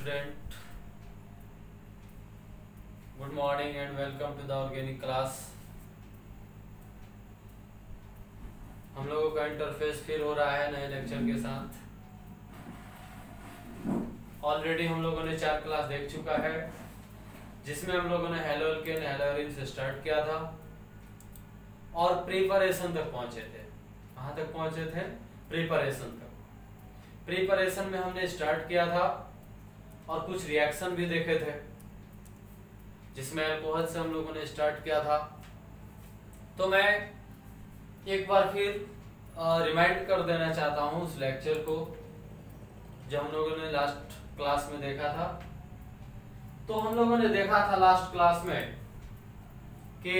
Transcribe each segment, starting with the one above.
student. Good morning and welcome to the organic class. हम लोगों का इंटरफेस फिर हो रहा है नए लेक्चर के साथ. ऑलरेडी हम लोगों ने चार क्लास देख चुका है, जिसमें हम लोगों ने हेलो एल्केन से स्टार्ट किया था और प्रिपरेशन तक पहुँचे थे. कहाँ तक पहुँचे थे? प्रिपरेशन तक. प्रिपरेशन में हमने स्टार्ट किया था और कुछ रिएक्शन भी देखे थे, जिसमें अल्कोहल से हम लोगों ने स्टार्ट किया था। तो मैं एक बार फिर रिमाइंड कर देना चाहता हूँ उस लेक्चर को, जो हम लोगों ने लास्ट क्लास में देखा था। तो हम लोगों ने देखा था लास्ट क्लास में कि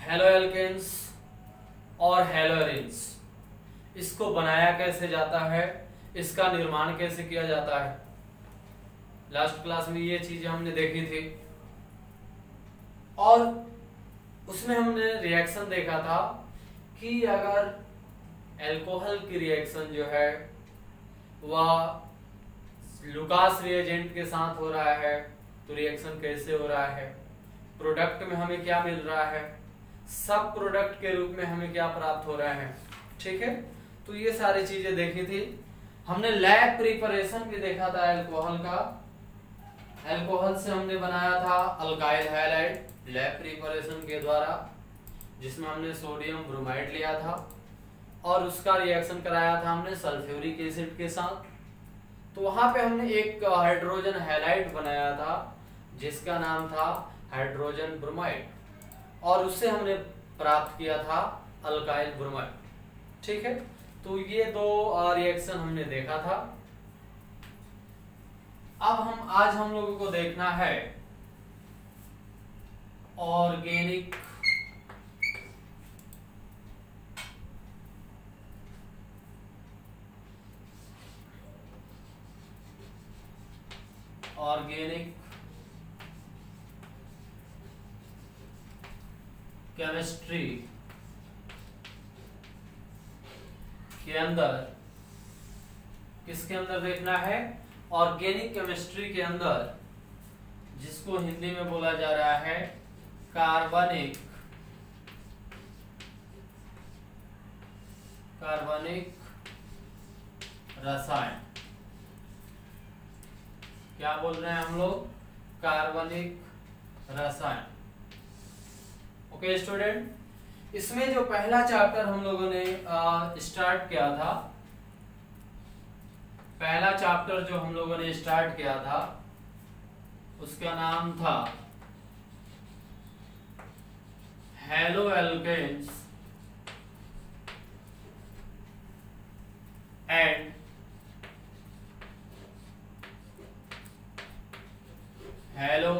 हेलो एल्केन्स और हेलोरिन्स इसको बनाया कैसे जाता है? इसका निर्माण कैसे किया जाता है? लास्ट क्लास में ये चीज़ें हमने देखी थी। और उसमें हमने रिएक्शन देखा था कि अगर एल्कोहल की रिएक्शन जो है, वह लुकास रिएजेंट के साथ हो रहा है तो रिएक्शन कैसे हो रहा है? प्रोडक्ट में हमें क्या मिल रहा है? सब प्रोडक्ट के रूप में हमें क्या प्राप्त हो रहा है? ठीक है? तो ये सारी चीज़ें देखी थी। हमने लैब प्रिपरेशन भी देखा था एल्कोहल का। एल्कोहल से हमने बनाया था अल्काइल हाइलाइट लैब प्रिपरेशन के द्वारा, जिसमें हमने सोडियम ब्रोमाइड लिया था और उसका रिएक्शन कराया था हमने सल्फ्यूरिक एसिड के साथ। तो वहाँ पे हमने एक हाइड्रोजन हैलाइड बनाया था, जिसका नाम था हाइड्रोजन ब्रोमाइड और उससे हमने प्राप्त किया था अल्काइल ब्रोमाइड ठीक है? तो ये दो रिएक्शन हमने देखा था। अब हम, आज हम लोगों को देखना है ऑर्गेनिक ऑर्गेनिक केमिस्ट्री के अंदर। किसके अंदर देखना है? ऑर्गेनिक केमिस्ट्री के अंदर, जिसको हिंदी में बोला जा रहा है कार्बनिक कार्बनिक रसायन। क्या बोल रहे हैं हम लोग? कार्बनिक रसायन। ओके स्टूडेंट इसमें जो पहला चैप्टर हम लोगों ने स्टार्ट किया था, पहला चैप्टर जो हम लोगों ने स्टार्ट किया था, उसका नाम था haloalkanes and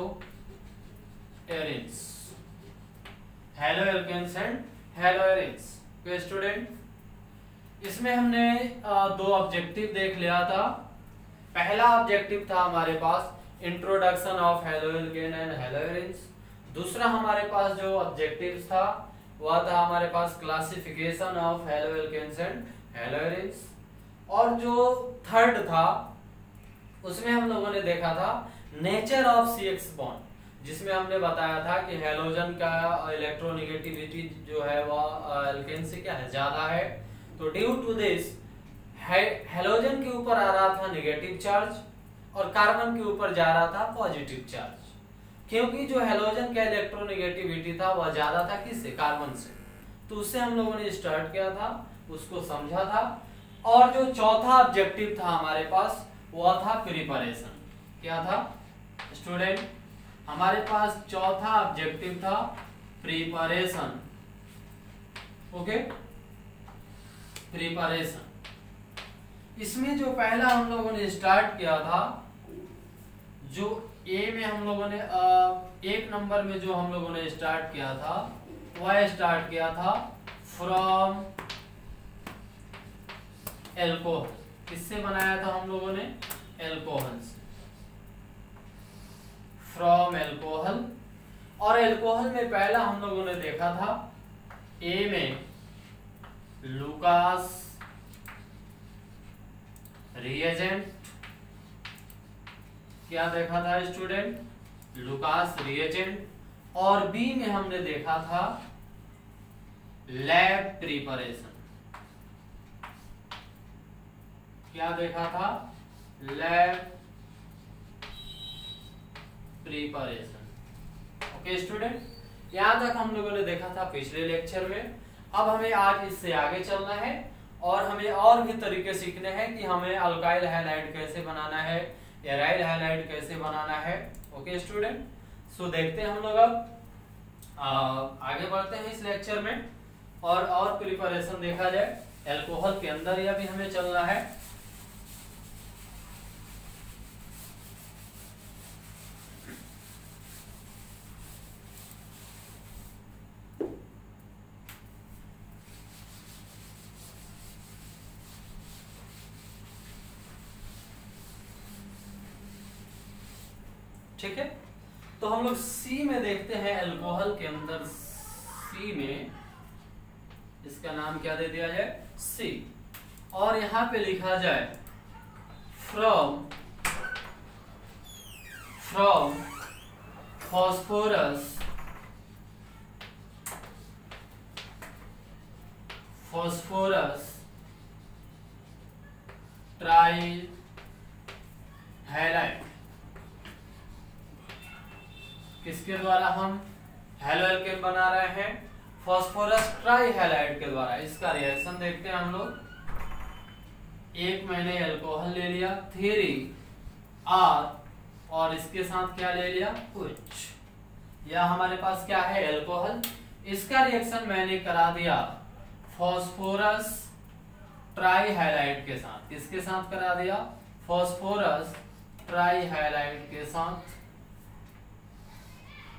haloarenes haloalkanes and haloarenes तो स्टूडेंट इसमें हमने दो ऑब्जेक्टिव देख लिया था। पहला ऑब्जेक्टिव था हमारे पास introduction of haloalkane and haloarenes दूसरा हमारे पास जो ऑब्जेक्टिव था, वह था हमारे पास classification of haloalkanes and haloarenes और जो थर्ड था, उसमें हम लोगों ने देखा था nature of C X bond जिसमें हमने बताया था कि हेलोजन का इलेक्ट्रोनिगेटिविटी जो है वह एल्केन से क्या है? ज़्यादा है। तो ड्यू टू दिस हेलोजन के ऊपर आ रहा था नेगेटिव चार्ज और कार्बन के ऊपर जा रहा था पॉजिटिव चार्ज क्योंकि जो हेलोजन का इलेक्ट्रोनिगेटिविटी था, वह ज़्यादा था किससे? कार्बन से. तो उससे हम लोगों ने स्टार्ट किया था, उसको समझा था। और जो चौथा ऑब्जेक्टिव था हमारे पास, वह था प्रिपरेशन क्या था? स्टूडेंट हमारे पास चौथा ऑब्जेक्टिव था प्रिपरेशन ओके प्रिपरेशन इसमें जो पहला हम लोगों ने स्टार्ट किया था जो ए में हम लोगों ने आ, एक नंबर में जो हम लोगों ने स्टार्ट किया था वह स्टार्ट किया था फ्रॉम एल्कोहल किससे बनाया था हम लोगों ने? एल्कोहल से फ्रॉम एल्कोहल और एल्कोहल में पहला हम लोगों ने देखा था ए में लुकास रिएजेंट क्या देखा था स्टूडेंट लुकास रिएजेंट और बी में हमने देखा था लैब प्रिपरेशन क्या देखा था? लैब प्रिपरेशन ओके स्टूडेंट यहाँ तक हम लोगों ने देखा था पिछले लेक्चर में। अब हमें आज इससे आगे चलना है और हमें और भी तरीके सीखने हैं कि हमें अल्काइल हैलाइड कैसे बनाना है एराइल हैलाइड कैसे बनाना है। ओके स्टूडेंट सो देखते हैं हम लोग अब। आगे बढ़ते हैं इस लेक्चर में और और प्रिपरेशन देखा जाए। एल्कोहल के अंदर यह भी हमें चलना है ठीक है तो हम लोग सी में देखते हैं अल्कोहल के अंदर सी में, इसका नाम क्या दे दिया जाए? सी और यहाँ पे लिखा जाए from from phosphorus phosphorus trihalide किसके द्वारा हम हेलो एल्केन बना रहे हैं? फॉस्फोरस ट्राई हैलाइड के द्वारा। इसका रिएक्शन देखते हैं हम लोग। एक मैंने अल्कोहल ले लिया थ्री आर और इसके साथ क्या ले लिया? कुछ। या हमारे पास क्या है? अल्कोहल इसका रिएक्शन मैंने करा दिया फॉस्फोरस ट्राई हैलाइड के साथ। किसके साथ करा दिया? फॉस्फोरस ट्राई हैलाइड के साथ।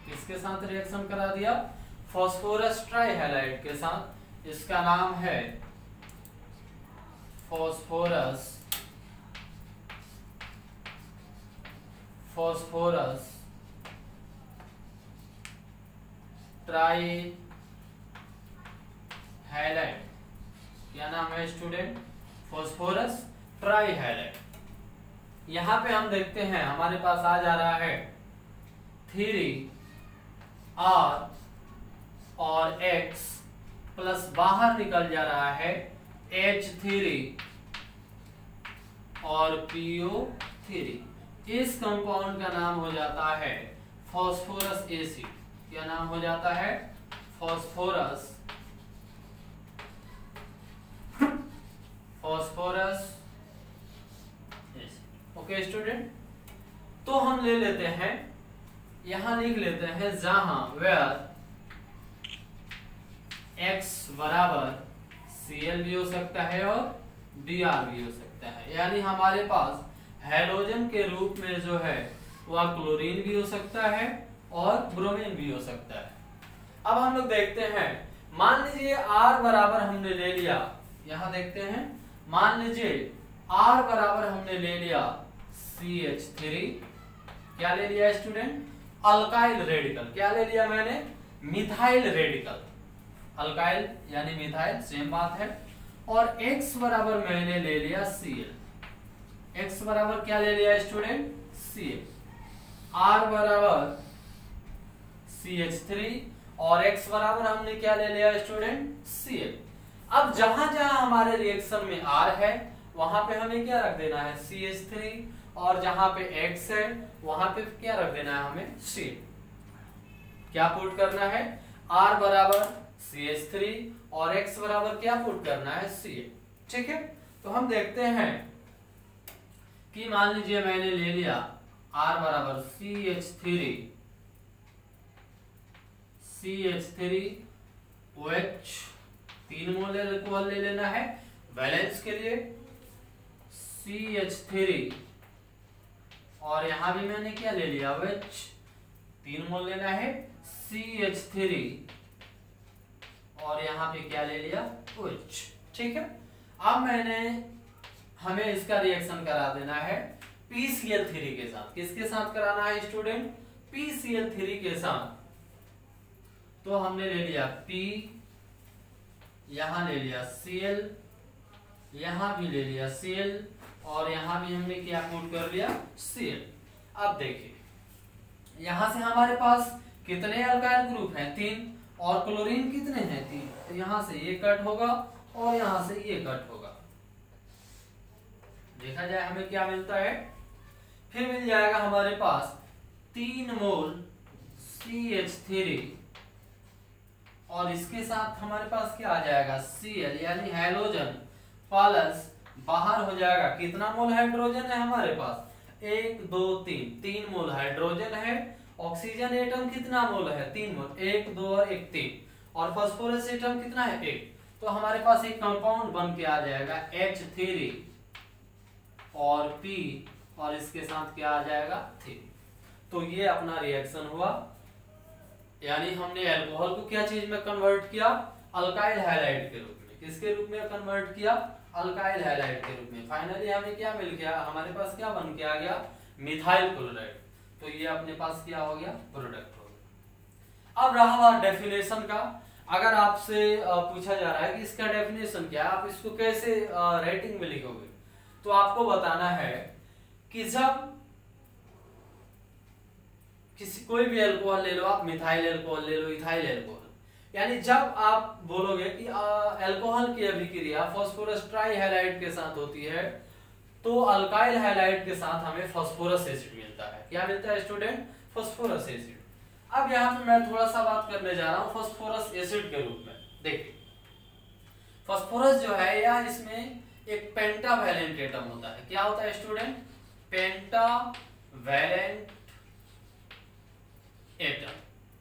किसके साथ रिएक्शन करा दिया? फॉस्फोरस ट्राइहैलाइड के साथ। इसका नाम है फॉस्फोरस फॉस्फोरस ट्राई हैलाइड क्या नाम है स्टूडेंट फॉस्फोरस ट्राई हैलाइड यहाँ पे हम देखते हैं, हमारे पास आ जा रहा है थ्री आर और एक्स प्लस बाहर निकल जा रहा है एच थ्री और पीओ थ्री। इस कंपाउंड का नाम हो जाता है फॉस्फोरस एसिड। क्या नाम हो जाता है? फॉस्फोरस। Phosphorus okay, student? तो हम ले लेते हैं यहाँ लिख लेते हैं जहाँ वेयर x बराबर Cl भी हो सकता है और Br भी हो सकता है। यानी हमारे पास हेलोजन के रूप में जो है, वह क्लोरीन भी हो सकता है और ब्रोमीन भी हो सकता है। अब हम लोग देखते हैं, मान लीजिए R बराबर हमने ले लिया। यहाँ देखते हैं, मान लीजिए R बराबर हमने ले लिया CH3 क्या ले लिया स्टूडेंट अल्काइल रेडिकल क्या ले लिया मैंने? मिथाइल रेडिकल अल्काइल यानी मिथाइल सेम बात है। और x बराबर मैंने ले लिया Cl. x बराबर क्या ले लिया स्टूडेंट Cl. R बराबर CH3 और x बराबर हमने क्या ले लिया स्टूडेंट Cl. अब जहाँ जहाँ हमारे रिएक्शन में R है, वहाँ पे हमें क्या रख देना है? CH3 और जहाँ पे x है वहाँ पे क्या रख देना है हमें? सी क्या पुट करना है? आर बराबर सी एच थ्री और एक्स बराबर क्या पुट करना है? सी ठीक है? तो हम देखते हैं कि मान लीजिए मैंने ले लिया आर बराबर C H three C H three O H तीन मोल ले लेना है। बैलेंस के लिए सी एच थ्री और यहाँ भी मैंने क्या ले लिया? वेच तीन मोल लेना है। सी एच थ्री और यहाँ पे क्या ले लिया? एच ठीक है? अब मैंने हमें इसका रिएक्शन करा देना है पीसीएल थ्री के साथ। किसके साथ कराना है स्टूडेंट पीसीएल थ्री के साथ। तो हमने ले लिया पी यहाँ ले लिया Cl यहाँ भी ले लिया Cl और यहाँ भी हमने क्या पुट कर लिया? सेल अब देखिए। यहाँ से हमारे पास कितने अल्काइल ग्रुप हैं? तीन। और क्लोरीन कितने हैं? तीन। तो यहाँ से ये कट होगा और यहाँ से ये कट होगा। देखा जाए हमें क्या मिलता है? फिर मिल जाएगा हमारे पास तीन मोल सी एच थ्री और इसके साथ हमारे पास क्या आ जाएगा? सी एल यानी हेलोजन प्लस बाहर हो जाएगा। कितना मोल हाइड्रोजन है हमारे पास? एक, दो, तीन। तीन मोल हाइड्रोजन है। ऑक्सीजन एटम कितना मोल है? तीन मोल। एक, दो और एक, तीन। और फॉस्फोरस एटम कितना है? एक। तो हमारे पास एक कंपाउंड बन के आ जाएगा एच थ्री और पी और इसके साथ क्या आ जाएगा? थ्री तो ये अपना रिएक्शन हुआ। यानी हमने एल्कोहल को क्या चीज़ में कन्वर्ट किया? अल्काइल हैलाइड के रूप में। किसके रूप में कन्वर्ट किया? अल्काइल हैलाइड के रूप में। फाइनली हमें क्या मिल गया? हमारे पास क्या बन के आ गया? मिथाइल क्लोराइड तो ये अपने पास क्या हो गया? प्रोडक्ट हो गया। अब रहा डेफिनेशन का। अगर आपसे पूछा जा रहा है कि इसका डेफिनेशन क्या है, आप इसको कैसे राइटिंग में लिखोगे? तो आपको बताना है कि जब किसी, कोई भी एल्कोहल ले लो, आप मिथाइल एल्कोहल ले लो इथाइल एल्कोहल यानी जब आप बोलोगे कि एल्कोहल की अभिक्रिया फॉस्फोरस ट्राई हैलाइड के साथ होती है तो अल्काइल हैलाइड के साथ हमें फॉस्फोरस एसिड मिलता है। क्या मिलता है स्टूडेंट फॉस्फोरस एसिड अब यहाँ पे मैं थोड़ा सा बात करने जा रहा हूँ फॉस्फोरस एसिड के रूप में। देखिए फॉस्फोरस जो है, या इसमें एक पेंटावैलेंट एटम होता है। क्या होता है स्टूडेंट पेंटा पेंटावैलेंट एटम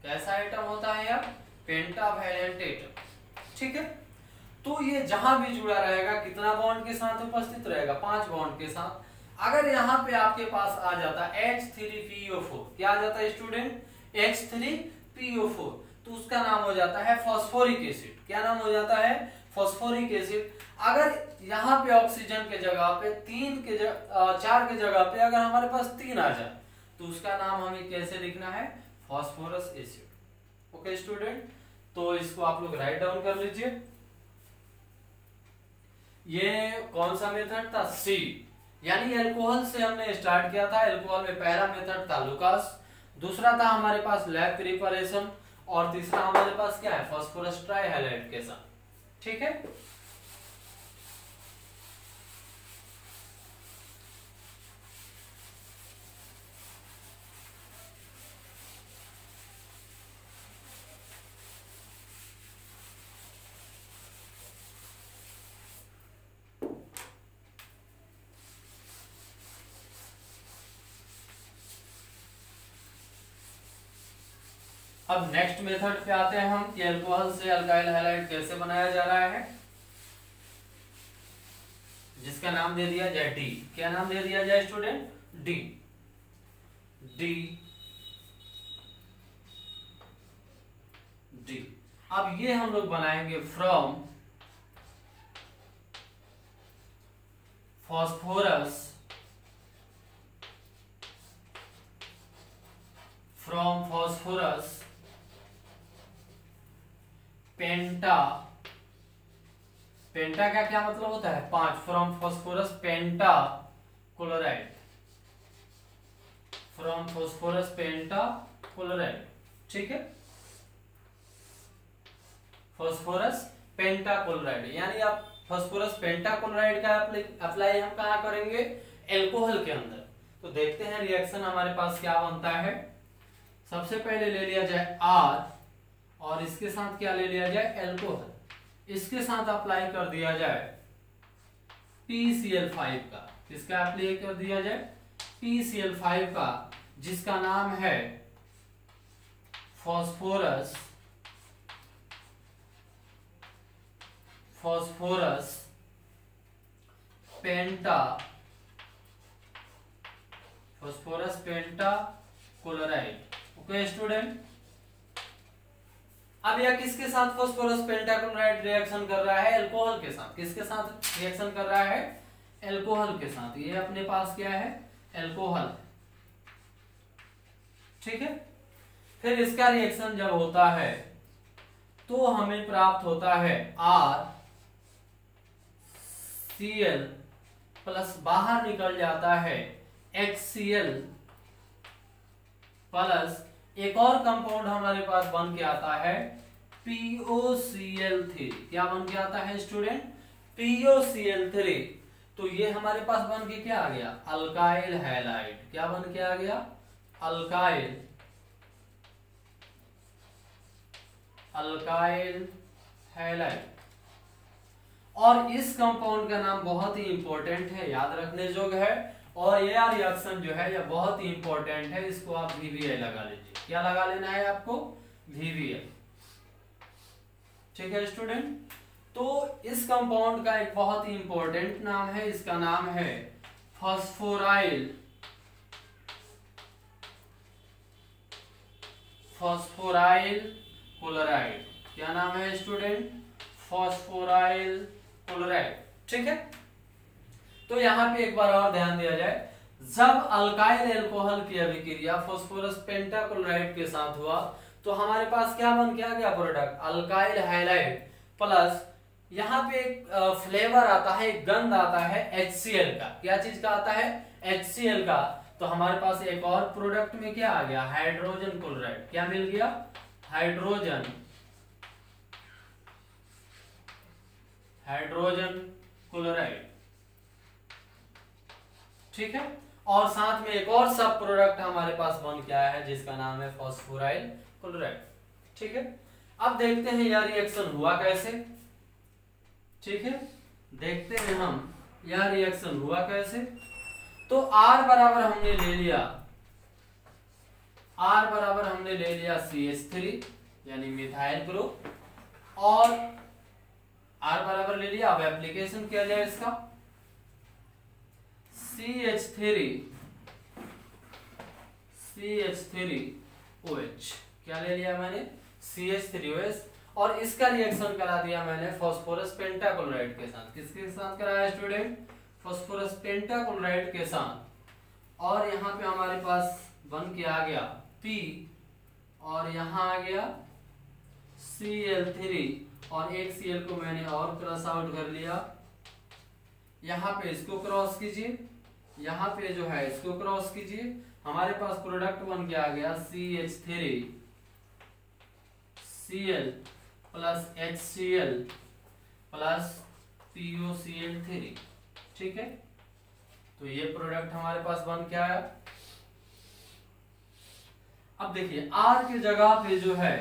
कैसा एटम होता है यार पेंटावैलेंट एटम ठीक है? तो ये जहाँ भी जुड़ा रहेगा, कितना बॉन्ड के साथ उपस्थित रहेगा? पाँच बॉन्ड के साथ। अगर यहाँ पे आपके पास आ जाता H3PO4 क्या आ जाता है स्टूडेंट H3PO4 तो उसका नाम हो जाता है फॉस्फोरिक एसिड क्या नाम हो जाता है? फॉस्फोरिक एसिड अगर यहाँ पे ऑक्सीजन के जगह पे, तीन के जगह चार के जगह पे अगर हमारे पास तीन आ जाए तो उसका नाम हमें कैसे लिखना है? फॉस्फोरस एसिड ओके स्टूडेंट तो इसको आप लोग राइट डाउन कर लीजिए। ये कौन सा मेथड था? सी यानी एल्कोहल से हमने स्टार्ट किया था। एल्कोहल में पहला मेथड था लुकास दूसरा था हमारे पास लैब प्रिपरेशन और तीसरा हमारे पास क्या है? फॉस्फोरस ट्राइहाइलाइड के साथ। ठीक है? अब नेक्स्ट मेथड पे आते हैं हम कि अल्कोहल से अल्काइल हैलाइड कैसे बनाया जा रहा है। जिसका नाम दे दिया जाए डी क्या नाम दे दिया जाए स्टूडेंट डी डी डी अब ये हम लोग बनाएँगे from phosphorus from phosphorus penta. Penta का क्या मतलब होता है? पाँच। From phosphorus pentachloride from phosphorus pentachloride ठीक है? फॉस्फोरस पेंटा क्लोराइड यानी आप फॉस्फोरस पेंटा क्लोराइड का अप्लाई हम कहा करेंगे? एल्कोहल के अंदर। तो देखते हैं रिएक्शन हमारे पास क्या बनता है। सबसे पहले ले लिया जाए आर और इसके साथ क्या ले लिया जाए? एल्कोहल इसके साथ अप्लाई कर दिया जाए PCl5 का। किसका अप्लाई कर दिया जाए? PCl5 का, जिसका नाम है phosphorus phosphorus penta phosphorus pentachloride okay student अब यह किसके साथ फॉस्फोरस पेंटाक्लोराइड रिएक्शन कर रहा है? एल्कोहल के साथ। किसके साथ रिएक्शन कर रहा है? एल्कोहल के साथ। ये अपने पास क्या है? एल्कोहल ठीक है? फिर इसका रिएक्शन जब होता है तो हमें प्राप्त होता है आर सी एल प्लस बाहर निकल जाता है एक्स सी एल प्लस एक और कंपाउंड हमारे पास बन के आता है POCl3 क्या बन के आता है स्टूडेंट POCl3 तो ये हमारे पास बन के क्या आ गया? अल्काइल हैलाइड क्या बन के आ गया? अल्काइल अल्काइल हैलाइड और इस कंपाउंड का नाम बहुत ही इंपॉर्टेंट है, याद रखने जोग है। और यह रिएक्शन जो है यह बहुत ही इंपॉर्टेंट है, इसको आप वीवीआई लगा लीजिए। क्या लगा लेना है आपको? वीवीआई ठीक है स्टूडेंट तो इस कंपाउंड का एक बहुत ही इंपॉर्टेंट नाम है, इसका नाम है फॉस्फोराइल फॉस्फोराइल क्लोराइड क्या नाम है स्टूडेंट फॉस्फोराइल क्लोराइड ठीक है? तो यहाँ पे एक बार और ध्यान दिया जाए। जब अल्काइल एल्कोहल की अभिक्रिया फॉस्फोरस पेंटाक्लोराइड के साथ हुआ तो हमारे पास क्या बन क्या गया प्रोडक्ट अल्काइल हाइलाइड प्लस यहाँ पे एक फ्लेवर आता है, एक गंध आता है HCl का। क्या चीज़ का आता है? HCl का। तो हमारे पास एक और प्रोडक्ट में क्या आ गया? हाइड्रोजन क्लोराइड क्या मिल गया? हाइड्रोजन हाइड्रोजन क्लोराइड ठीक है? और साथ में एक और सब प्रोडक्ट हमारे पास बन के आया है, जिसका नाम है फॉस्फोराइल क्लोराइड ठीक है? अब देखते हैं यह रिएक्शन हुआ कैसे। ठीक है? देखते हैं हम यह रिएक्शन हुआ कैसे। तो R बराबर हमने ले लिया। R बराबर हमने ले लिया सी यानी मिथाइल ग्रुप और R बराबर ले लिया, अब एप्लीकेशन किया जाए इसका? C H three C H three O H क्या ले लिया मैंने? C H three O H और इसका रिएक्शन करा दिया मैंने फॉस्फोरस पेंटाक्लोराइड के साथ। किसके साथ कराया स्टूडेंट फॉस्फोरस पेंटाक्लोराइड के साथ। और यहाँ पे हमारे पास बन के आ गया P. और यहाँ आ गया सी एल थ्री और एक सी एल को मैंने और क्रॉस आउट कर लिया। यहाँ पे इसको क्रॉस कीजिए। यहाँ पे जो है, इसको क्रॉस कीजिए। हमारे पास प्रोडक्ट बन के आ गया C H three C L plus H C L plus P O C L three ठीक है? तो ये प्रोडक्ट हमारे पास बन के आया? अब देखिए आर के जगह पे जो है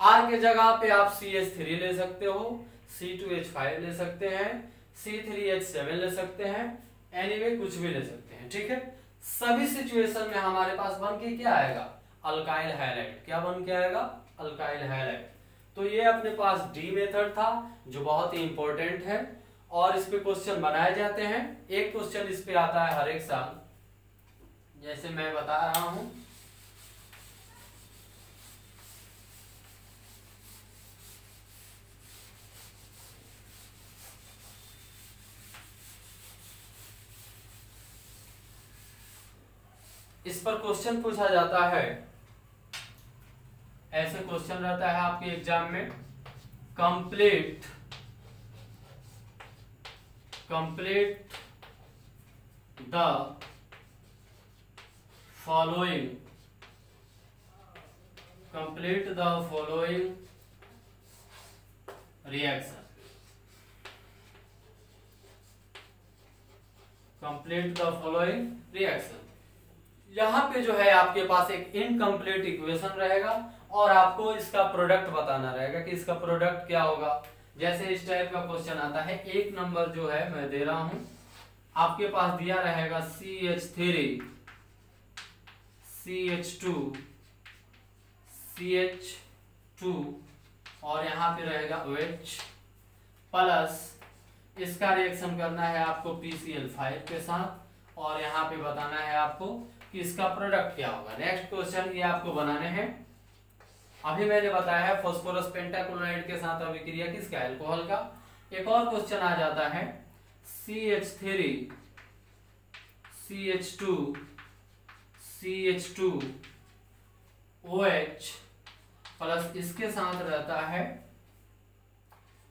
आर के जगह पे आप सी एच थ्री ले सकते हो सी टू एच फाइव ले सकते हैं सी थ्री एच सेवन ले सकते हैं एनीवे कुछ भी ले सकते हैं, ठीक है? सभी सिचुएशन में हमारे पास बन के क्या आएगा? अल्काइल हाइलाइट क्या बन के आएगा? अल्काइल हाइलाइट तो ये अपने पास डी मेथड था, जो बहुत ही इंपॉर्टेंट है, और इस पे क्वेश्चन बनाए जाते हैं। एक क्वेश्चन इस पे आता है हर एक साल। जैसे मैं बता रहा हूँ इस पर क्वेश्चन पूछा जाता है। ऐसे क्वेश्चन रहता है आपके एग्ज़ाम में। Complete complete the following complete the following reaction complete the following reaction यहाँ पे जो है आपके पास एक इनकम्प्लीट इक्वेशन रहेगा और आपको इसका प्रोडक्ट बताना रहेगा कि इसका प्रोडक्ट क्या होगा। जैसे इस टाइप का क्वेश्चन आता है, एक नंबर जो है मैं दे रहा हूँ। आपके पास दिया रहेगा C H three C H two C H two और यहाँ पे रहेगा ओ एच प्लस इसका रिएक्शन करना है आपको पीसीएल फाइव के साथ, और यहाँ पे बताना है आपको कि इसका प्रोडक्ट क्या होगा? नेक्स्ट क्वेश्चन ये आपको बनाने हैं। अभी मैंने बताया है फॉस्फोरस पेंटाक्लोराइड के साथ अभिक्रिया किसका? एल्कोहल का। एक और क्वेश्चन आ जाता है। C H three C H two C H two O H plus इसके साथ रहता है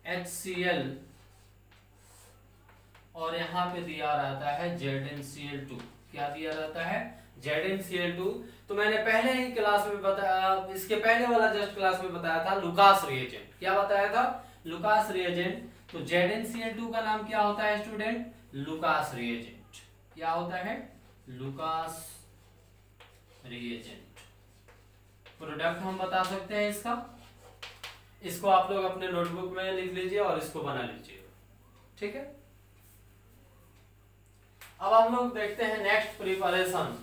एच सी एल और यहाँ पे दिया रहता है Z N C L two क्या दिया जाता है? ZnCl2 तो मैंने पहले ही क्लास में बताया, इसके पहले वाला जस्ट क्लास में बताया था लुकास रिएजेंट क्या बताया था? लुकास रिएजेंट तो ZnCl2 का नाम क्या होता है स्टूडेंट लुकास रिएजेंट क्या होता है? लुकास रिएजेंट प्रोडक्ट हम बता सकते हैं इसका। इसको आप लोग अपने नोटबुक में लिख लीजिए और इसको बना लीजिए। ठीक है? अब हम लोग देखते हैं नेक्स्ट प्रिपरेशन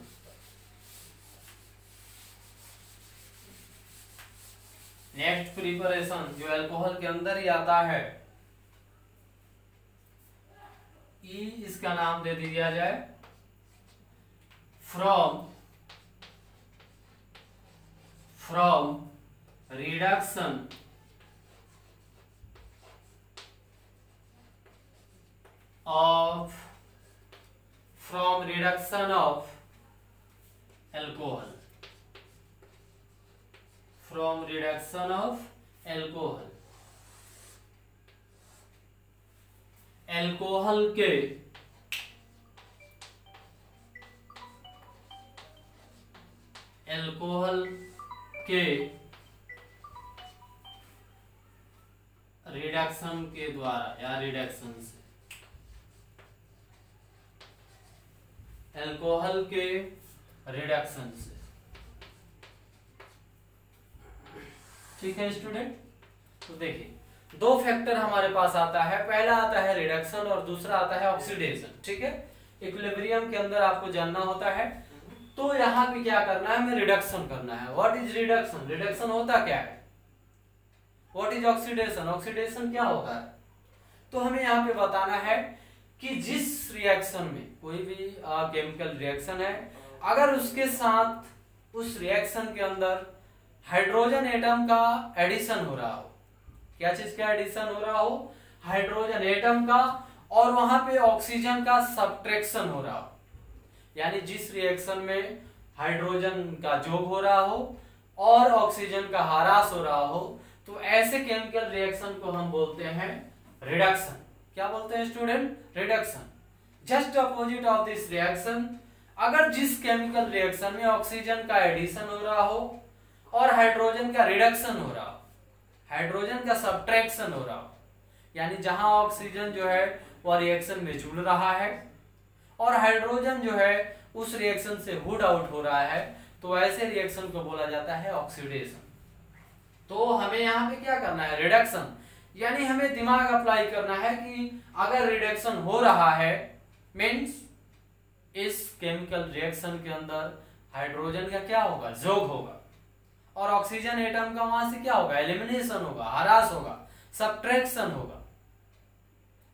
नेक्स्ट प्रिपरेशन जो अल्कोहल के अंदर ही आता है, ई इसका नाम दे दिया जाए from from reduction of from reduction of alcohol. From reduction of alcohol. Alcohol के अल्कोहल के रिडक्शन के द्वारा या रिडक्शन से। एल्कोहल के रिडक्शन से। ठीक है स्टूडेंट तो देखिए, दो फैक्टर हमारे पास आता है। पहला आता है रिडक्शन और दूसरा आता है ऑक्सीडेशन ठीक है? इक्विलिब्रियम के अंदर आपको जानना होता है। तो यहाँ पे क्या करना है, हमें रिडक्शन करना है। व्हाट इज़ रिडक्शन रिडक्शन होता क्या है? व्हाट इज़ ऑक्सीडेशन ऑक्सीडेशन क्या होता है? तो हमें यहाँ पे बताना है कि जिस रिएक्शन में, कोई भी केमिकल रिएक्शन है, अगर उसके साथ, उस रिएक्शन के अंदर हाइड्रोजन एटम का एडिशन हो रहा हो। क्या चीज़ का एडिशन हो रहा हो? हाइड्रोजन एटम का और वहाँ पे ऑक्सीजन का सब्ट्रैक्शन हो रहा हो। यानी जिस रिएक्शन में हाइड्रोजन का जोग हो रहा हो और ऑक्सीजन का हारास हो रहा हो तो ऐसे केमिकल रिएक्शन को हम बोलते हैं रिडक्शन क्या बोलते हैं student reduction just opposite of this reaction अगर जिस केमिकल रिएक्शन में ऑक्सीजन का एडिशन हो रहा हो और हाइड्रोजन का रिडक्शन हो रहा। हो हाइड्रोजन का सब्ट्रैक्शन हो रहा। हो यानी जहाँ ऑक्सीजन जो है, वह रिएक्शन में जुड़ रहा है। और हाइड्रोजन जो है, उस रिएक्शन से हुड आउट हो रहा है। तो ऐसे रिएक्शन को बोला जाता है ऑक्सीडेशन तो हमें यहाँ पे क्या करना है? रिडक्शन यानी हमें दिमाग अप्लाई करना है कि अगर रिडक्शन हो रहा है मीन्स इस केमिकल रिएक्शन के अंदर हाइड्रोजन का क्या होगा? जोग होगा। और ऑक्सीजन एटम का वहाँ से क्या होगा? एलिमिनेशन होगा हरास होगा सब्ट्रैक्शन होगा।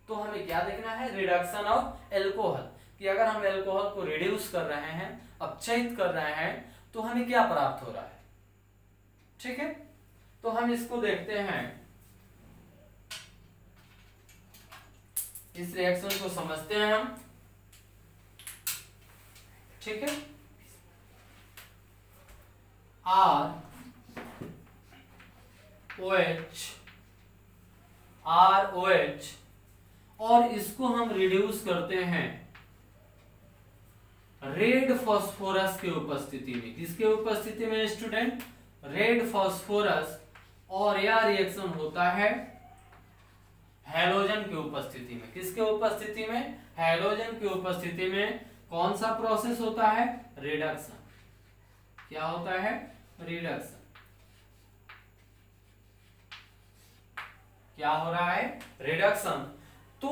तो हमें क्या देखना है? रिडक्शन ऑफ़ एल्कोहल कि अगर हम एल्कोहल को रिड्यूस कर रहे हैं, अपचयित कर रहे हैं तो हमें क्या प्राप्त हो रहा है? ठीक है? तो हम इसको देखते हैं। इस रिएक्शन को समझते हैं हम। ठीक है? R H R O H और इसको हम रिड्यूस करते हैं रेड फॉस्फोरस की उपस्थिति में। किसके उपस्थिति में स्टूडेंट रेड फॉस्फोरस और यह रिएक्शन होता है हेलोजन की उपस्थिति में। किसके उपस्थिति में? हेलोजन की उपस्थिति में कौन सा प्रोसेस होता है? रिडक्शन क्या होता है? रिडक्शन क्या हो रहा है? रिडक्शन तो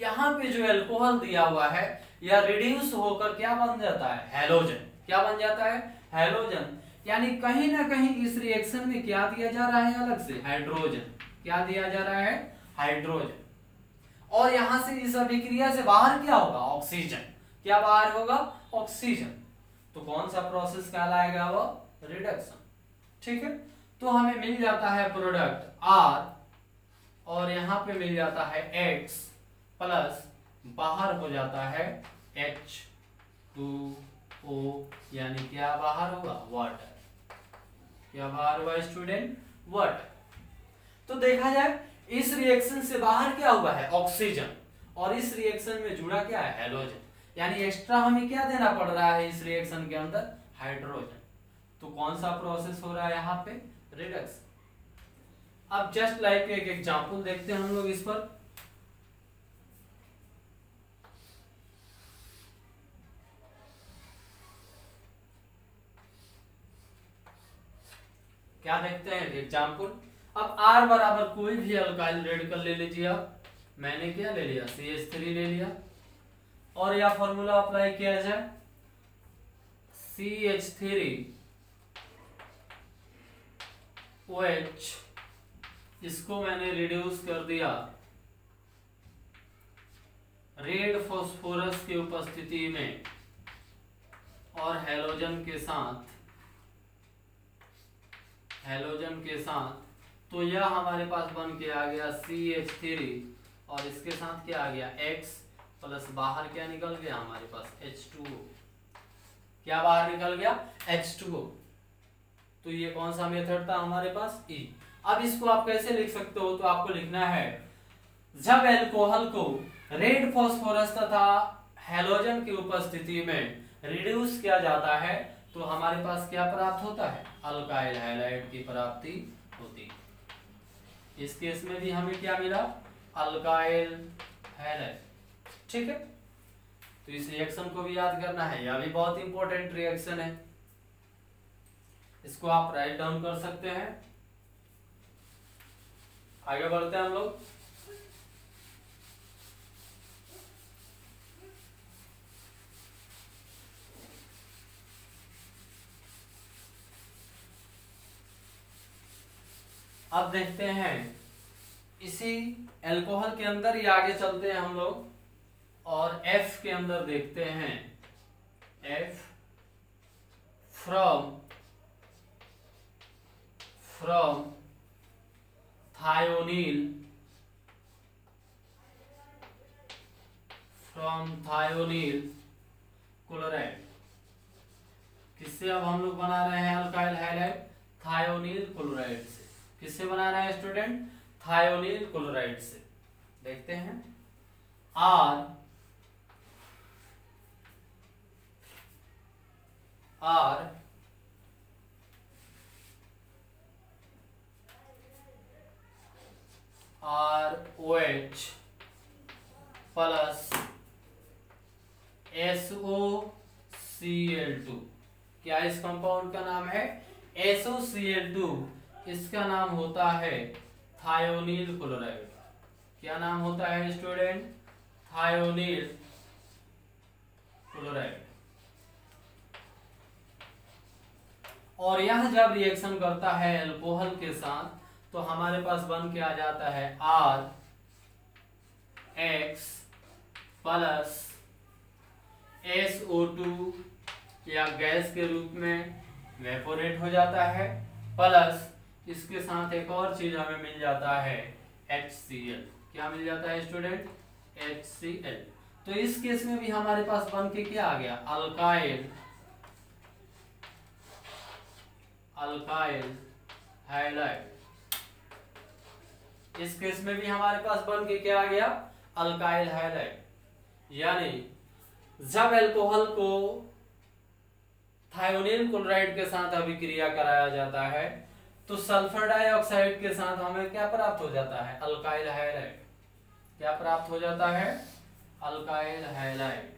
यहाँ पे जो एल्कोहल दिया हुआ है या रिड्यूस होकर क्या बन जाता है? हेलोजन क्या बन जाता है? हेलोजन यानी कहीं ना कहीं इस रिएक्शन में क्या दिया जा रहा है अलग से? हाइड्रोजन क्या दिया जा रहा है? हाइड्रोजन और यहाँ से इस अभिक्रिया से बाहर क्या होगा? ऑक्सीजन क्या बाहर होगा? ऑक्सीजन तो कौन सा प्रोसेस कहलाएगा वो? रिडक्शन ठीक है? तो हमें मिल जाता है प्रोडक्ट आर और यहाँ पे मिल जाता है एक्स प्लस बाहर हो जाता है एच टू ओ यानी क्या बाहर होगा? वाटर क्या बाहर हुआ स्टूडेंट वाटर तो देखा जाए, इस रिएक्शन से बाहर क्या हुआ है? ऑक्सीजन और इस रिएक्शन में जुड़ा क्या है? हेलोजन यानी एक्स्ट्रा हमें क्या देना पड़ रहा है इस रिएक्शन के अंदर? हाइड्रोजन तो कौन सा प्रोसेस हो रहा है यहाँ पे? रिडक्स अब जस्ट लाइक एक एग्जांपल देखते हैं हम लोग इस पर। क्या देखते हैं एग्ज़ाम्पल अब R बराबर कोई भी अल्काइल रेडिकल ले लीजिए आप। मैंने क्या ले लिया? सी एच थ्री ले लिया। और यह फॉर्मूला अप्लाई किया जाए। C H three O H इसको मैंने रिड्यूस कर दिया? रेड फॉस्फोरस की उपस्थिति में और हेलोजन के साथ। हेलोजन के साथ। तो यह हमारे पास बन के आ गया सी एच थ्री और इसके साथ क्या आ गया? X प्लस बाहर क्या निकल गया? हमारे पास H2O क्या बाहर निकल गया? H2O तो ये कौन सा मेथड था हमारे पास? E अब इसको आप कैसे लिख सकते हो? तो आपको लिखना है, जब एल्कोहल को रेड फॉस्फोरस तथा हेलोजन की उपस्थिति में रिड्यूस किया जाता है तो हमारे पास क्या प्राप्त होता है? अल्काइल हाइलाइट की प्राप्ति होती इस केस में भी हमें क्या मिला? अल्काइल हाइलाइट ठीक है? तो इस रिएक्शन को भी याद करना है। यह भी बहुत इंपॉर्टेंट रिएक्शन है। इसको आप राइट डाउन कर सकते हैं। आगे बढ़ते हैं हम लोग। अब देखते हैं, इसी एल्कोहल के अंदर ही आगे चलते हैं हम लोग, और F के अंदर देखते हैं। F from from thionyl from thionyl chloride किससे अब हम लोग बना रहे हैं अल्काइल हाइलाइड थायोनील क्लोराइड से। किससे बना रहे हैं स्टूडेंट थायोनील क्लोराइड से। देखते हैं। R R O H plus S O C L two क्या इस कंपाउंड का नाम है? एसओ सी एल टू इसका नाम होता है थायोनील क्लोराइड। क्या नाम होता है स्टूडेंट थायोनील क्लोराइड। और यह जब रिएक्शन करता है अल्कोहल के साथ तो हमारे पास बन के आ जाता है? R X plus S O two या गैस के रूप में वेपोरेट हो जाता है प्लस इसके साथ एक और चीज़ हमें मिल जाता है एच सी एल क्या मिल जाता है स्टूडेंट एच सी एल तो इस केस में भी हमारे पास बन के क्या आ गया? अल्काइल अल्काइल हाइलाइट इस केस में भी हमारे पास बन के क्या आ गया? अल्काइल हाइलाइट यानी जब एल्कोहल को थायोनिल क्लोराइड के साथ अभिक्रिया कराया जाता है तो सल्फ़र डाइऑक्साइड के साथ हमें क्या प्राप्त हो जाता है? अल्काइल हाइलाइड क्या प्राप्त हो जाता है? अल्काइल हाइलाइड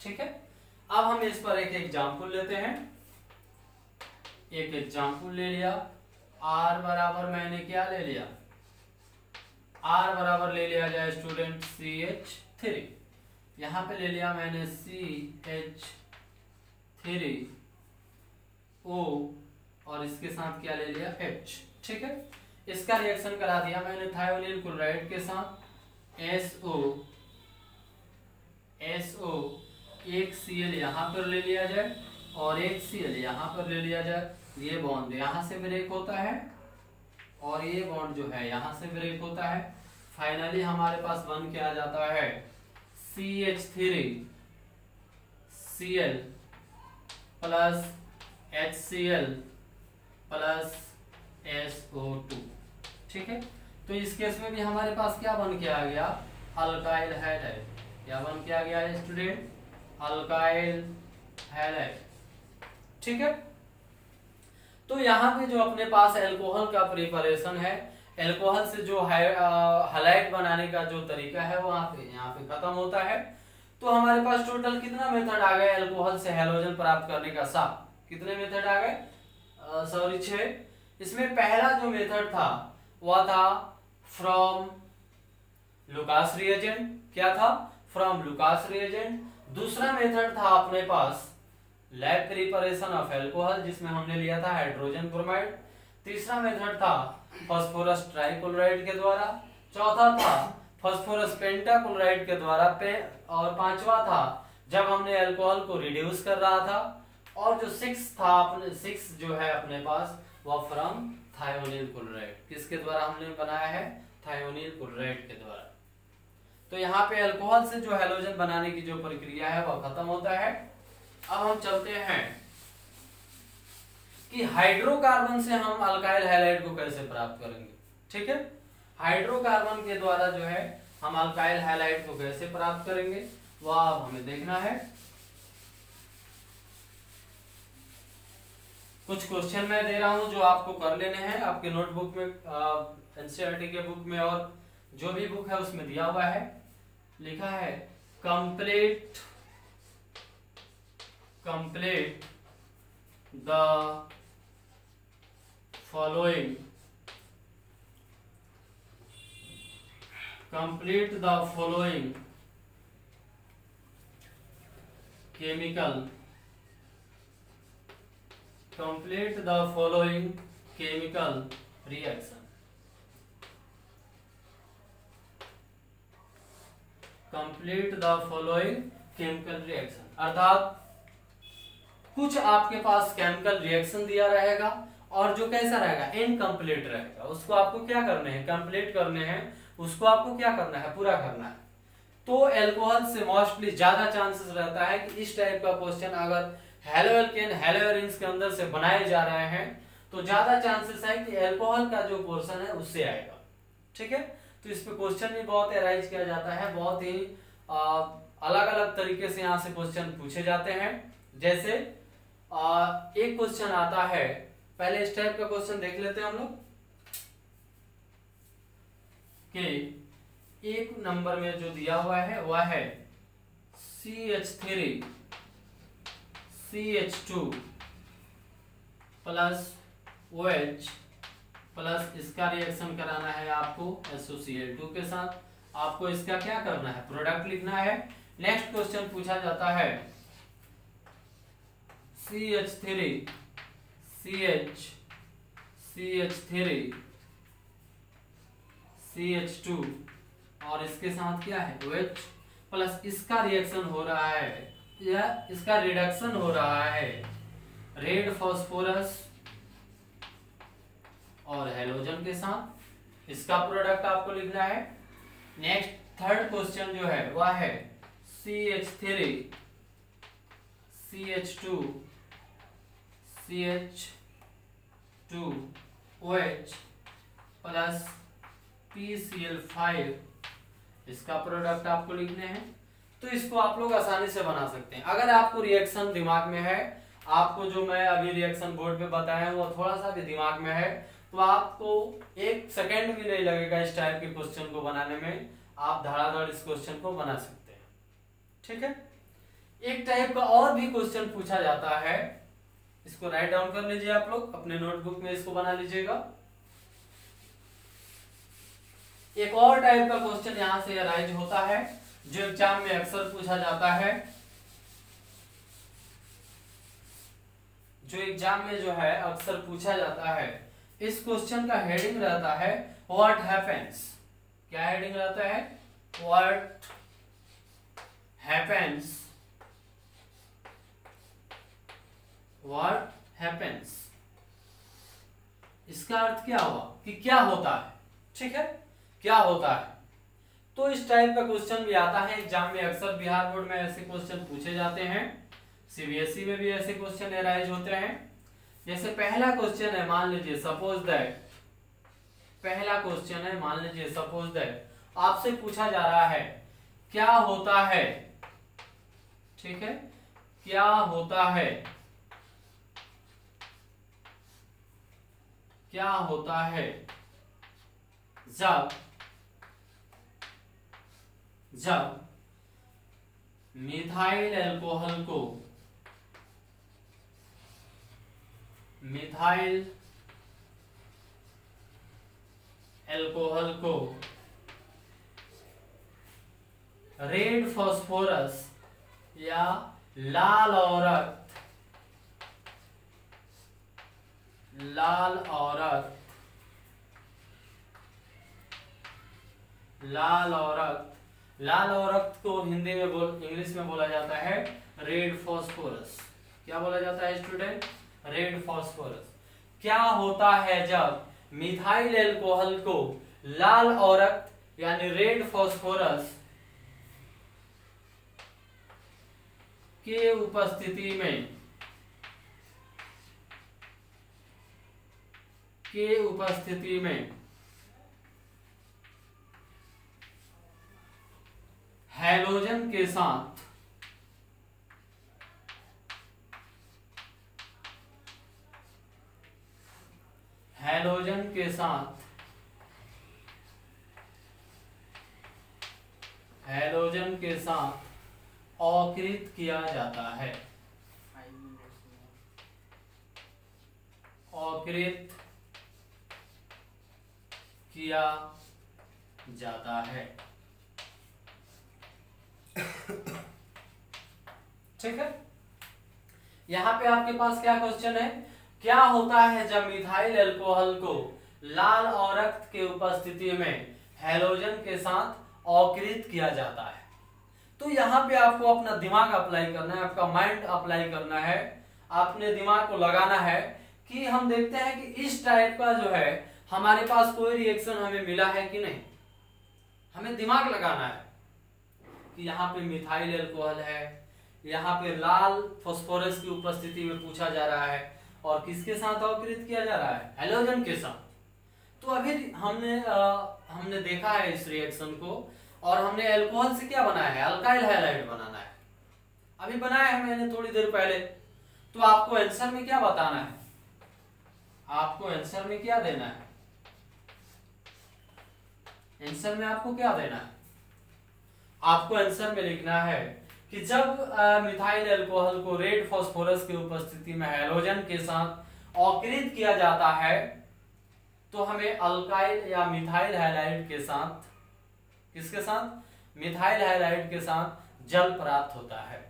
ठीक है? अब हम इस पर एक एग्ज़ाम्पल लेते हैं। एक एग्ज़ाम्पल ले लिया। आर बराबर मैंने क्या ले लिया? आर बराबर ले लिया जाए स्टूडेंट सी एच थ्री यहाँ पे ले लिया मैंने सी एच थ्री ओ और इसके साथ क्या ले लिया? एच ठीक है? इसका रिएक्शन करा दिया मैंने थायोनिल क्लोराइड के साथ। एस ओ एस ओ एक सी एल यहाँ पर ले लिया जाए और एक सी एल यहाँ पर ले लिया जाए। ये बॉन्ड यहाँ से ब्रेक होता है और ये बॉन्ड जो है यहाँ से ब्रेक होता है। फाइनली हमारे पास बन के आ जाता है? C H three C L plus H C L plus S O two ठीक है? तो इस केस में भी हमारे पास क्या बन के आ गया? अल्काइल हैलाइड क्या बन के आ गया स्टूडेंट अल्काइल हैलाइड ठीक है? तो यहाँ पे जो अपने पास एल्कोहल का प्रिपरेशन है एल्कोहल से जो हलाइट बनाने का जो तरीका है, वहाँ पे, यहाँ पे खत्म होता है। तो हमारे पास टोटल कितना मेथड आ गया एल्कोहल से हेलोजन प्राप्त करने का सात कितने मेथड आ गए? सॉरी छह। इसमें पहला जो मेथड था, वह था फ्रॉम लुकास रिएजेंट क्या था? फ्रॉम लुकास रिएजेंट दूसरा मेथड था अपने पास लैब प्रिपरेशन ऑफ़ एल्कोहल जिसमें हमने लिया था हाइड्रोजन ब्रोमाइड तीसरा मेथड था फास्फोरस ट्राइक्लोराइड के द्वारा। चौथा था फास्फोरस पेंटाक्लोराइड के द्वारा पे, और पांचवा था जब हमने अल्कोहल को रिड्यूस कर रहा था। और जो सिक्स था अपने सिक्स जो है अपने पास वह फ्रॉम थायोनिल क्लोराइड किसके द्वारा हमने बनाया है? थायोनिल क्लोराइड के द्वारा। तो यहाँ पे अल्कोहल से जो हेलोजन बनाने की जो प्रक्रिया है वह खत्म होता है। अब हम चलते हैं कि हाइड्रोकार्बन से हम अल्काइल हैलाइड को कैसे प्राप्त करेंगे, ठीक है? हाइड्रोकार्बन के द्वारा जो है, हम अल्काइल हैलाइड को कैसे प्राप्त करेंगे, वह अब हमें देखना है। कुछ क्वेश्चन मैं दे रहा हूँ जो आपको कर लेने हैं, आपके नोटबुक में एनसीईआरटी के बुक में और जो भी बुक है उसमें दिया हुआ है। लिखा है complete complete the following complete the following chemical complete the following chemical reaction complete the following chemical reaction अर्थात कुछ आपके पास केमिकल रिएक्शन दिया रहेगा और जो कैसा रहेगा इनकम्प्लीट रहेगा। उसको आपको क्या करने हैं? कंप्लीट करने हैं। उसको आपको क्या करना है? पूरा करना है। तो एल्कोहल से मोस्टली ज़्यादा चांसेस रहता है कि इस टाइप का क्वेश्चन अगर हेलोएल्केन हेलोएरिन्स के अंदर से बनाए जा रहे हैं तो ज़्यादा चांसेस है कि एल्कोहल का जो पोर्शन है, उससे आएगा। ठीक है? तो इस पे क्वेश्चन भी बहुत अराइज किया जाता है। बहुत ही अलग अलग तरीके से यहाँ से क्वेश्चन पूछे जाते हैं। जैसे आ, एक क्वेश्चन आता है। पहले इस टाइप का क्वेश्चन देख लेते हैं हम लोग। कि एक नंबर में जो दिया हुआ है वह है C H three C H two plus O H plus इसका रिएक्शन कराना है आपको एसोसिएल टू के साथ। आपको इसका क्या करना है? प्रोडक्ट लिखना है। नेक्स्ट क्वेश्चन पूछा जाता है C H three C H C H three C H two और इसके साथ क्या है? OH प्लस इसका रिएक्शन हो रहा है। या इसका रिडक्शन हो रहा है। रेड फॉस्फोरस और हेलोजन के साथ इसका प्रोडक्ट आपको लिखना है। नेक्स्ट थर्ड क्वेश्चन जो है, वह है C H three C H two C H two O H plus P C L five इसका प्रोडक्ट आपको लिखने हैं। तो इसको आप लोग आसानी से बना सकते हैं। अगर आपको रिएक्शन दिमाग में है, आपको जो मैं अभी रिएक्शन बोर्ड पे बताया वो थोड़ा सा भी दिमाग में है तो आपको एक सेकेंड भी नहीं लगेगा इस टाइप के क्वेश्चन को बनाने में। आप धड़ाधड़ इस क्वेश्चन को बना सकते हैं। ठीक है? एक टाइप का और भी क्वेश्चन पूछा जाता है। इसको राइट डाउन कर लीजिए आप लोग, अपने नोटबुक में इसको बना लीजिएगा। एक और टाइप का क्वेश्चन यहाँ से अराइज होता है, जो एग्ज़ाम में अक्सर पूछा जाता है। जो एग्ज़ाम में जो है, अक्सर पूछा जाता है। इस क्वेश्चन का हेडिंग रहता है व्हाट हैपेंस क्या हेडिंग रहता है? व्हाट हैपेंस व्हाट हैपेंस इसका अर्थ क्या हुआ? कि क्या होता है? ठीक है? क्या होता है? तो इस टाइप का क्वेश्चन भी आता है एग्ज़ाम में अक्सर बिहार बोर्ड में ऐसे क्वेश्चन पूछे जाते हैं। सीबीएसई e में भी ऐसे क्वेश्चन एराइज होते हैं। जैसे पहला क्वेश्चन है, मान लीजिए सपोज़ दैट पहला क्वेश्चन है, मान लीजिए सपोज़ दैट आपसे पूछा जा रहा है, क्या होता है? ठीक है? क्या होता है? क्या होता है? जब जब मिथाइल एल्कोहल को मिथाइल एल्कोहल को रेड फॉस्फोरस या लाल औरत लाल औरत। लाल औरत। लाल औरत को हिंदी में बोल, इंग्लिश में बोला जाता है रेड फॉस्फोरस। क्या बोला जाता है स्टूडेंट रेड फॉस्फोरस। क्या होता है जब मिथाइल एल्कोहल को लाल औरत, यानी रेड फॉस्फोरस, के उपस्थिति में के उपस्थिति में। हैलोजन के साथ। हैलोजन के साथ। हैलोजन के साथ अकृत किया जाता है। अकृत किया जाता है। ठीक है? यहाँ पे आपके पास क्या क्वेश्चन है? क्या होता है जब मिथाइल एल्कोहल को लाल और रक्त के उपस्थिति में हेलोजन के साथ अकृत किया जाता है? तो यहाँ पे आपको अपना दिमाग अप्लाई करना है, आपका माइंड अप्लाई करना है। अपने दिमाग को लगाना है कि हम देखते हैं कि इस टाइप का जो है हमारे पास कोई रिएक्शन हमें मिला है कि नहीं? हमें दिमाग लगाना है कि यहाँ पे मिथाइल एल्कोहल है यहाँ पे लाल फॉस्फोरस की उपस्थिति में पूछा जा रहा है और किसके साथ अवकृत किया जा रहा है? हेलोजन के साथ। तो अभी हमने आ, हमने देखा है इस रिएक्शन को और हमने एल्कोहल से क्या बनाया है? अल्काइल हैलाइड बनाना है। अभी बनाया है मैंने थोड़ी देर पहले। तो आपको आंसर में क्या बताना है? आपको आंसर में क्या देना है? आंसर में आपको क्या देना है? आपको आंसर में लिखना है कि जब मिथाइल अल्कोहल को रेड फास्फोरस की उपस्थिति में हाइड्रोजन के साथ अकृत किया जाता है तो हमें अल्काइल या मिथाइल हाइलाइड के साथ, किसके साथ? मिथाइल हाइलाइड के साथ जल प्राप्त होता है।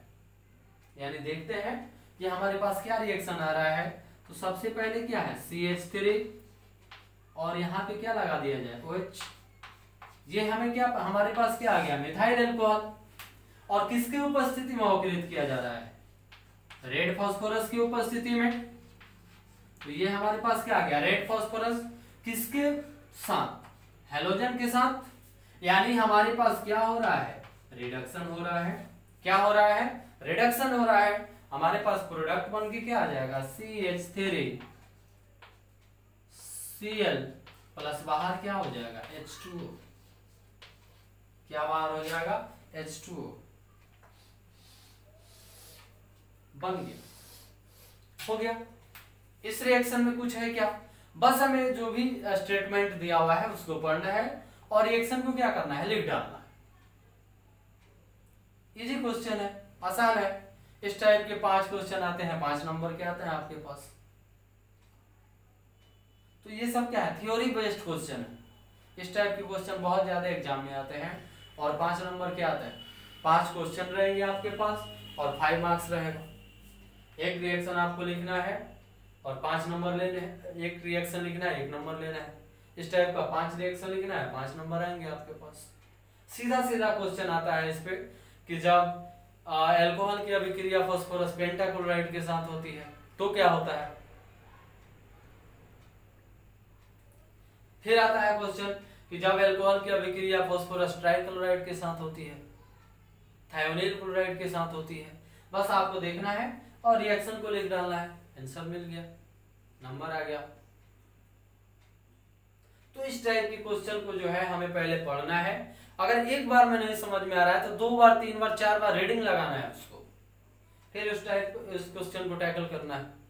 यानी देखते हैं कि हमारे पास क्या रिएक्शन आ रहा है। तो सबसे पहले क्या है? सी एच थ्री और यहाँ पे क्या लगा दिया जाए? ओ OH ये हमें क्या, हमारे पास क्या आ गया? मिथाइल एल्कोहल और किसकी उपस्थिति में अवकृत किया जा रहा है? रेड फॉस्फोरस की उपस्थिति में। तो ये हमारे पास क्या आ गया? रेड फॉस्फोरस किसके साथ? हेलोजन के साथ। यानी हमारे पास क्या हो रहा है? रिडक्शन हो रहा है। क्या हो रहा है? रिडक्शन हो रहा है। हमारे पास प्रोडक्ट बन के क्या आ जाएगा? C H three C L plus बाहर क्या हो जाएगा? एच टू क्या बाहर हो जाएगा? एच टू बन गया। हो गया। इस रिएक्शन में कुछ है क्या? बस हमें जो भी स्टेटमेंट दिया हुआ है, उसको पढ़ना है और रिएक्शन को क्या करना है? लिख डालना है। इजी क्वेश्चन है। आसान है। इस टाइप के पाँच क्वेश्चन आते हैं। पाँच नंबर के आते हैं आपके पास। तो ये सब क्या है? थ्योरी बेस्ड क्वेश्चन है। इस टाइप के क्वेश्चन बहुत ज़्यादा एग्ज़ाम में आते हैं। और पाँच नंबर के आते हैं? पाँच क्वेश्चन रहेंगे आपके पास और फाइव मार्क्स रहेगा। एक रिएक्शन आपको लिखना है और पाँच नंबर लेने एक रिएक्शन लिखना है, एक नंबर लेना है। इस टाइप का पाँच रिएक्शन लिखना है, पाँच नंबर आएँगे आपके पास। सीधा सीधा क्वेश्चन आता है इस पे कि जब एल्कोहल की अभिक्रिया फॉस्फोरस पेंटाक्लोराइड के साथ होती है तो क्या होता है? फिर आता है क्वेश्चन कि जब एल्कोहल की अभिक्रिया फॉस्फोरस ट्राइक्लोराइड के साथ होती है थायोनिल क्लोराइड के साथ होती है, बस आपको देखना है और रिएक्शन को लिख डालना है। आंसर मिल गया। नंबर आ गया। तो इस टाइप के क्वेश्चन को जो है हमें पहले पढ़ना है। अगर एक बार में नहीं समझ में आ रहा है तो दो बार, तीन बार, चार बार रीडिंग लगाना है उसको। फिर उस टाइप इस क्वेश्चन को टैकल करना है।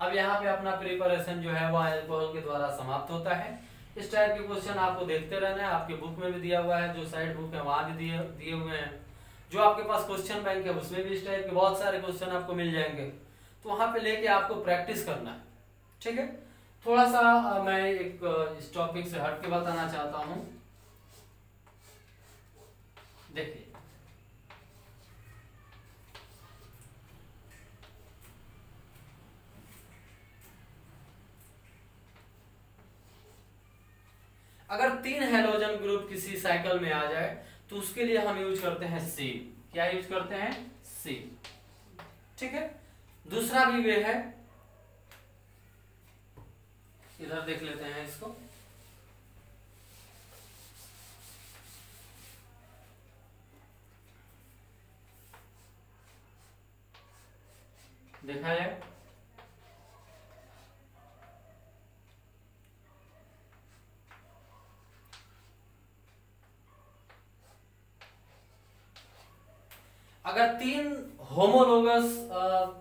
अब यहाँ पे अपना प्रिपरेशन जो है वह एल्कोहल के द्वारा समाप्त होता है। इस टाइप के क्वेश्चन आपको देखते रहना है। आपके बुक में भी दिया हुआ है, जो साइड बुक है, वहाँ भी दिए दिए हुए हैं। जो आपके पास क्वेश्चन बैंक है, उसमें भी इस टाइप के बहुत सारे क्वेश्चन आपको मिल जाएँगे। तो वहाँ पे लेके आपको प्रैक्टिस करना है। ठीक है? थोड़ा सा मैं एक इस टॉपिक से हट के बताना चाहता हूँ। देखिए अगर तीन हेलोजन ग्रुप किसी साइकिल में आ जाए तो उसके लिए हम यूज़ करते हैं सी क्या यूज़ करते हैं? सी ठीक है? दूसरा भी वे है। इधर देख लेते हैं इसको। देखा जाए? अगर तीन होमोलोगस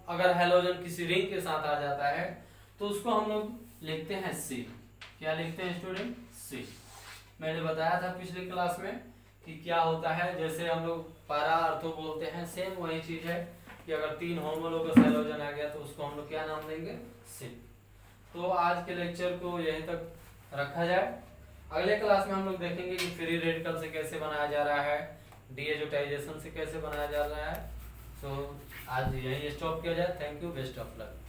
अगर हेलोजन किसी रिंग के साथ आ जाता है तो उसको हम लोग लिखते हैं सी क्या लिखते हैं स्टूडेंट सी मैंने बताया था पिछली क्लास में कि क्या होता है, जैसे हम लोग पारा अर्थो बोलते हैं सेम वही चीज़ है कि अगर तीन होमोलोगस हेलोजन आ गया तो उसको हम लोग क्या नाम देंगे? सी तो आज के लेक्चर को यहीं तक रखा जाए। अगले क्लास में हम लोग देखेंगे कि फ्री रेडिकल से कैसे बनाया जा रहा है। डीएजोटाइजेशन से कैसे बनाया जा रहा है? सो so, आज यही स्टॉप किया जाए। Thank you best of luck